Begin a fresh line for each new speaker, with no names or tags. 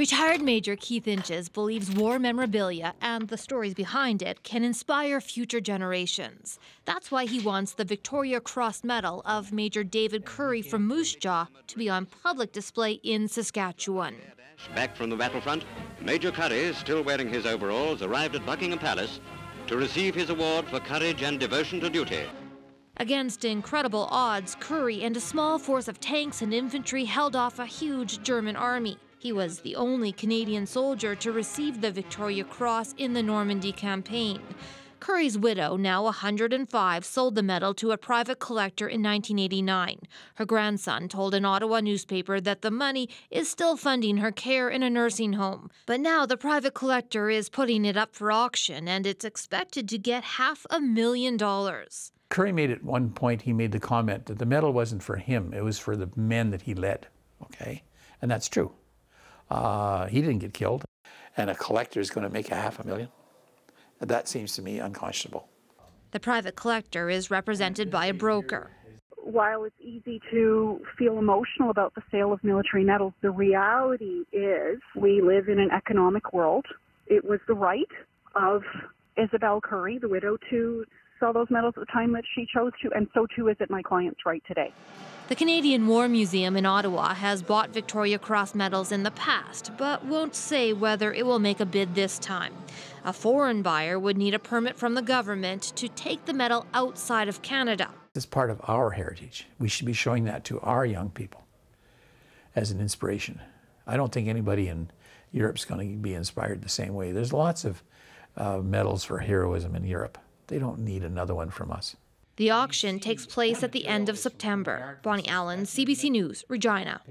Retired Major Keith Inches believes war memorabilia and the stories behind it can inspire future generations. That's why he wants the Victoria Cross Medal of Major David Currie from Moose Jaw to be on public display in Saskatchewan.
Back from the battlefront, Major Currie, still wearing his overalls, arrived at Buckingham Palace to receive his award for courage and devotion to duty.
Against incredible odds, Currie and a small force of tanks and infantry held off a huge German army. He was the only Canadian soldier to receive the Victoria Cross in the Normandy campaign. Currie's widow, now 105, sold the medal to a private collector in 1989. Her grandson told an Ottawa newspaper that the money is still funding her care in a nursing home. But now the private collector is putting it up for auction and it's expected to get half a million dollars.
Currie made at one point, he made the comment that the medal wasn't for him, it was for the men that he led. Okay? And that's true. Uh, he didn't get killed. And a collector is going to make a half a million. That seems to me unconscionable.
The private collector is represented by a broker.
While it's easy to feel emotional about the sale of military medals, the reality is we live in an economic world. It was the right of Isabel Currie, the widow, to sell those medals at the time that she chose to, and so too is it my client's right today.
The Canadian War Museum in Ottawa has bought Victoria Cross medals in the past, but won't say whether it will make a bid this time. A foreign buyer would need a permit from the government to take the medal outside of Canada.
It's part of our heritage. We should be showing that to our young people as an inspiration. I don't think anybody in Europe's going to be inspired the same way. There's lots of uh, medals for heroism in Europe. They don't need another one from us.
The auction takes place at the end of September. Bonnie Allen, CBC News, Regina.